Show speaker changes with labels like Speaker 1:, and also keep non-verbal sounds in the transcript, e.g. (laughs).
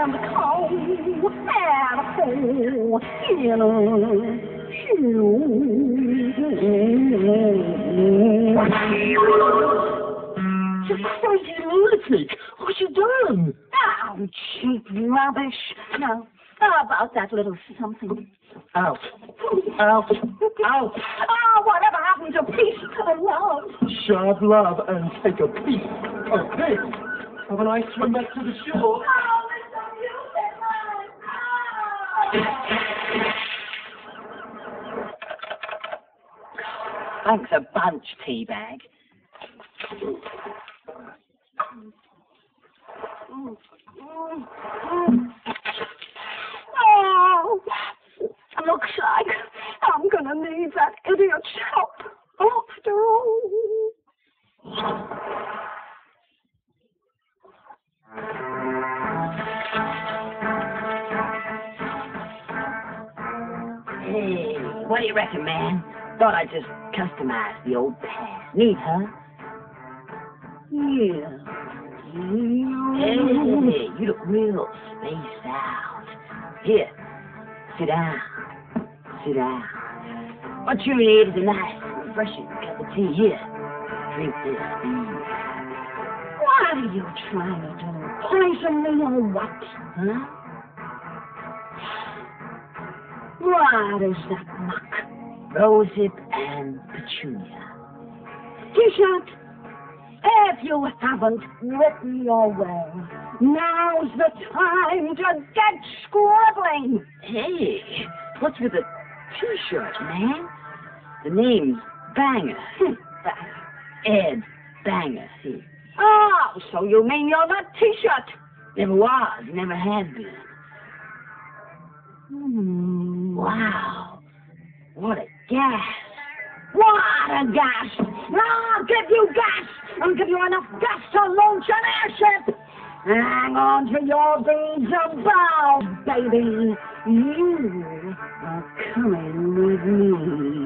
Speaker 1: and cold and cold in a
Speaker 2: You crazy lunatic! What you done?
Speaker 1: Oh, cheap rubbish. No. How about that little something?
Speaker 2: Out. Out. Out.
Speaker 1: Oh, whatever happened to peace and love?
Speaker 2: Shove love and take a piece of this. Have a nice swim back to the shore.
Speaker 1: Ah, Oh, there's no use in mine.
Speaker 3: Thanks a bunch, T.Bag.
Speaker 1: Oh, looks like I'm gonna need that idiot's help after all.
Speaker 3: Hey, what do you reckon, man? Thought I'd just customize the old pass. Neat, huh?
Speaker 1: Yeah.
Speaker 3: Hey, you look real spaced out. Here, sit down. Sit down. What you need is a nice, refreshing cup of tea. Here, drink this.
Speaker 1: What are you trying to do? Poison me or what?
Speaker 3: Huh?
Speaker 1: What is that muck?
Speaker 3: Rosehip and petunia.
Speaker 1: T.Shirt, if you haven't written your will, now's the time to get scribbling.
Speaker 3: Hey, what's with the T.Shirt, man? The name's Banger. (laughs) Ed Banger. See,
Speaker 1: Oh, so you mean you're that T.Shirt?
Speaker 3: never was, never has been.
Speaker 1: Hmm.
Speaker 3: Wow, what a gas!
Speaker 1: What a gas! Now I'll give you gas! I'll give you enough gas to launch an airship! Hang on to your beads of bow, baby. You are coming with me.